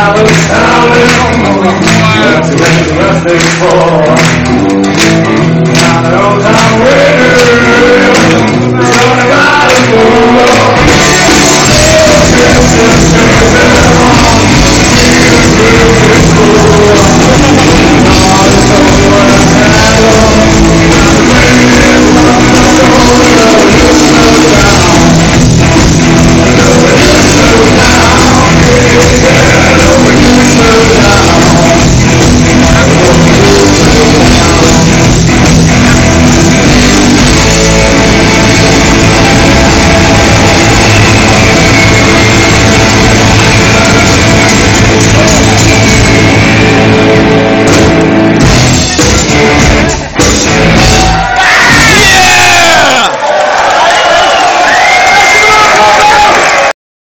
I was sounding on the music for